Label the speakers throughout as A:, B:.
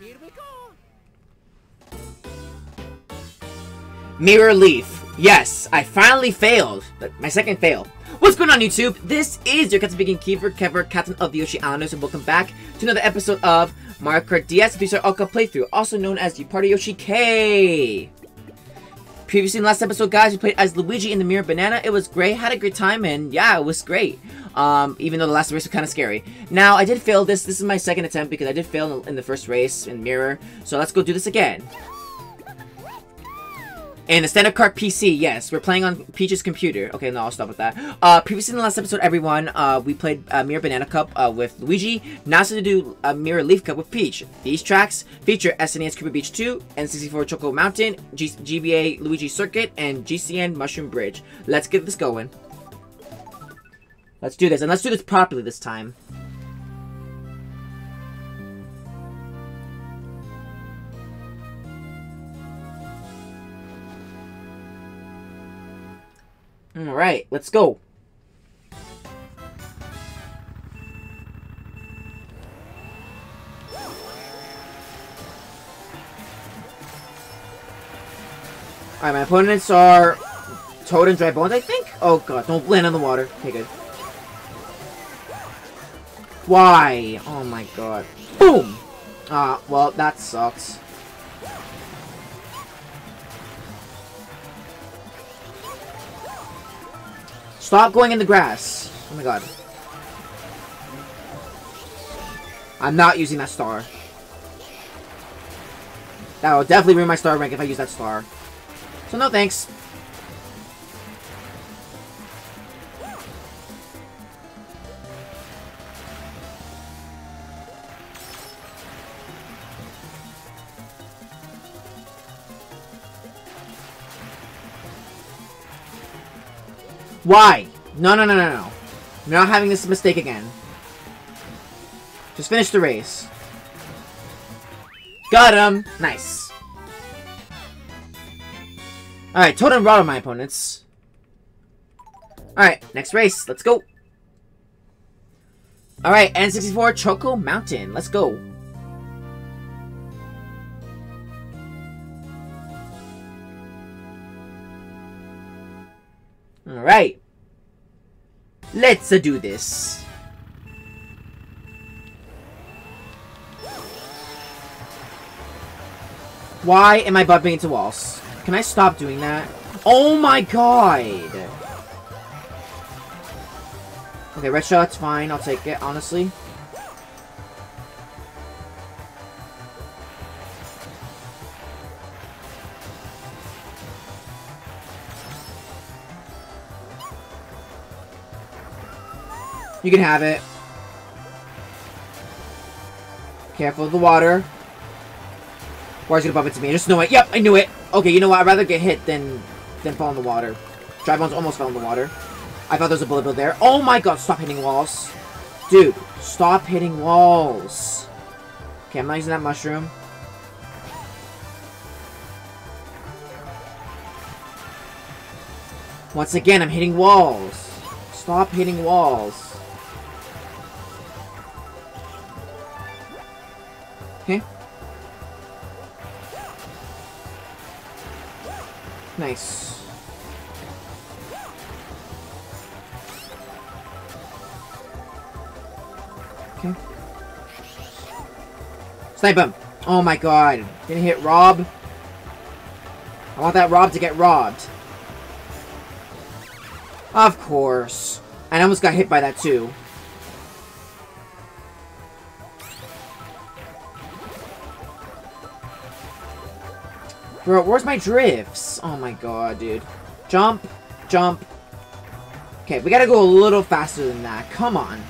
A: Here we go.
B: Mirror Leaf. Yes, I finally failed. My second fail. What's going on, YouTube? This is your Captain Speaking Kiefer, Kever, Captain of the Yoshi Islanders, and welcome back to another episode of Mario Kart DS Future Oka playthrough, also known as the Party Yoshi K. Previously in the last episode, guys, we played as Luigi in the Mirror Banana. It was great, had a great time, and yeah, it was great. Um, even though the last race was kind of scary. Now, I did fail this. This is my second attempt because I did fail in the first race in Mirror. So let's go do this again. And the standard cart PC, yes, we're playing on Peach's computer. Okay, no, I'll stop with that. Uh, previously in the last episode, everyone, uh, we played uh, Mirror Banana Cup uh, with Luigi. Now it's to do a Mirror Leaf Cup with Peach. These tracks feature SNES Koopa Beach 2, N64 Choco Mountain, G GBA Luigi Circuit, and GCN Mushroom Bridge. Let's get this going. Let's do this, and let's do this properly this time. Alright, let's go. Alright, my opponents are Toad and Dry Bones, I think? Oh god, don't land on the water. Okay, good. Why? Oh my god. Boom! Ah, uh, well, that sucks. Stop going in the grass. Oh my god. I'm not using that star. That will definitely ruin my star rank if I use that star. So no thanks. Why? No, no, no, no, no. I'm not having this mistake again. Just finish the race. Got him! Nice. Alright, Rod are my opponents. Alright, next race. Let's go. Alright, N64 Choco Mountain. Let's go. Alright. Let's uh, do this. Why am I bumping into walls? Can I stop doing that? Oh my god! Okay, red shot's fine. I'll take it, honestly. You can have it. Careful of the water. He's gonna bump into me. I just know it. Yep, I knew it. Okay, you know what? I'd rather get hit than than fall in the water. Dry Bones almost fell in the water. I thought there was a bullet bill there. Oh my god, stop hitting walls. Dude, stop hitting walls. Okay, I'm not using that mushroom. Once again, I'm hitting walls. Stop hitting walls. Okay. Nice. Okay. Snipe him! Oh my god. Gonna hit Rob. I want that Rob to get robbed. Of course. I almost got hit by that too. Bro, where's my drifts? Oh my god, dude. Jump, jump. Okay, we gotta go a little faster than that. Come on.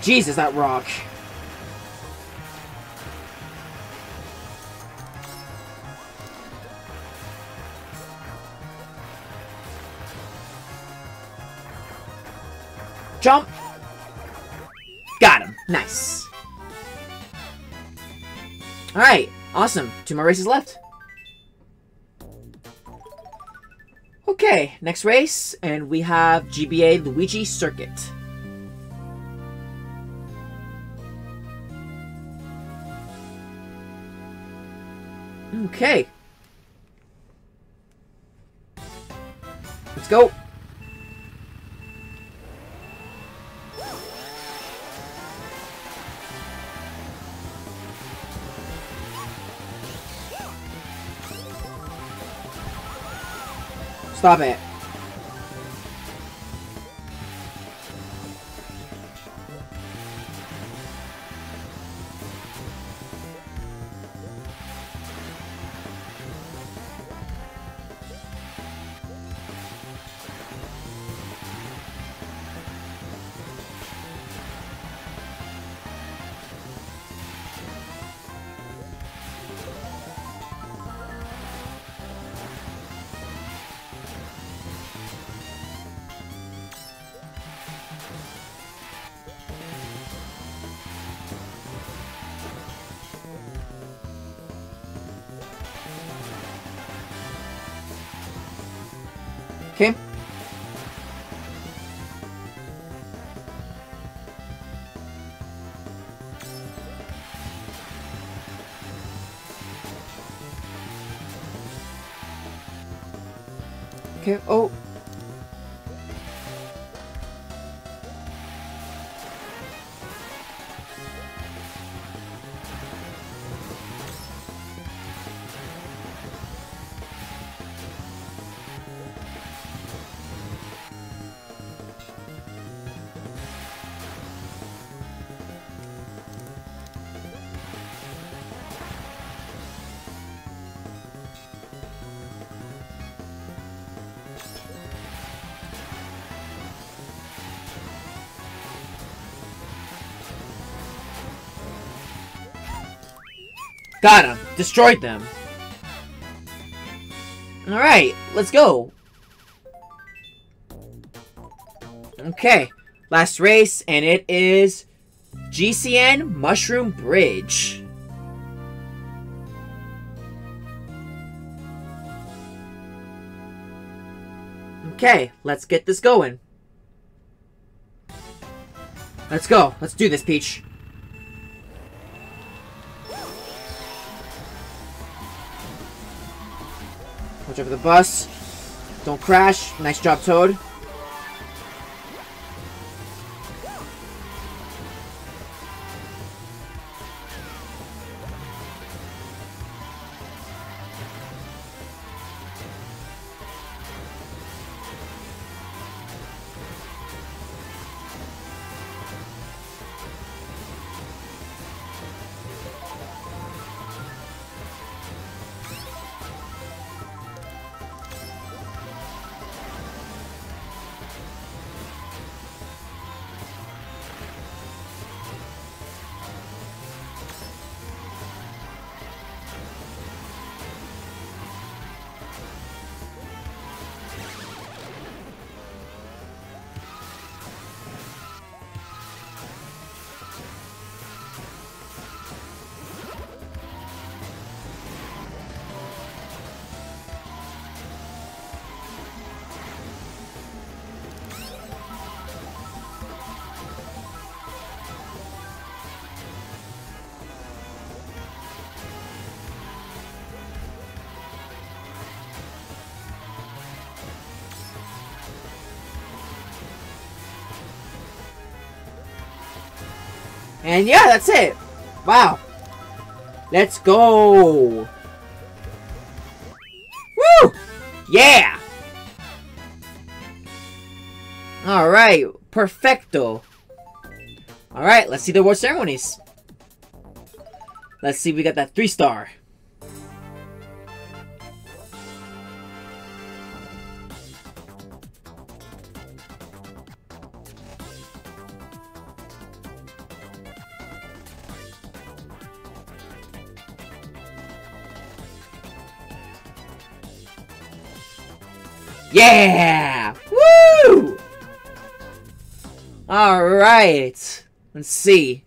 B: Jesus, that rock. Jump. Got him. Nice. Alright, awesome. Two more races left. Okay, next race, and we have GBA Luigi Circuit. Okay. Let's go. Stop it. Okay. Okay, oh. Got him. Destroyed them. Alright, let's go. Okay, last race, and it is GCN Mushroom Bridge. Okay, let's get this going. Let's go. Let's do this, Peach. Over the bus. Don't crash. Nice job, Toad. And yeah, that's it. Wow. Let's go. Woo! Yeah! Alright, perfecto. Alright, let's see the award ceremonies. Let's see, we got that three star. Yeah! Woo! Alright. Let's see.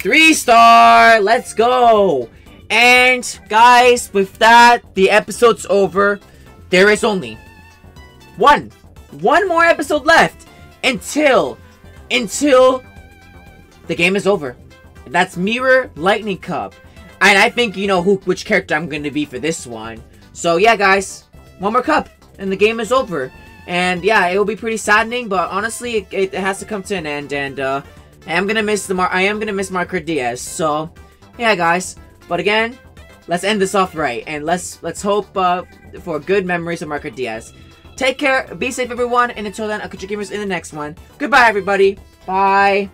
B: Three star! Let's go! And, guys, with that, the episode's over. There is only one, one more episode left until, until the game is over. That's Mirror Lightning Cup. And I think you know who, which character I'm going to be for this one. So yeah, guys, one more cup, and the game is over. And yeah, it will be pretty saddening, but honestly, it, it has to come to an end. And uh, I am gonna miss the Mar I am gonna miss Mario Kart DS. So yeah, guys. But again, let's end this off right, and let's let's hope uh, for good memories of Mario Kart DS. Take care, be safe, everyone, and until then, I'll catch you gamers in the next one. Goodbye, everybody. Bye.